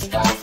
disco.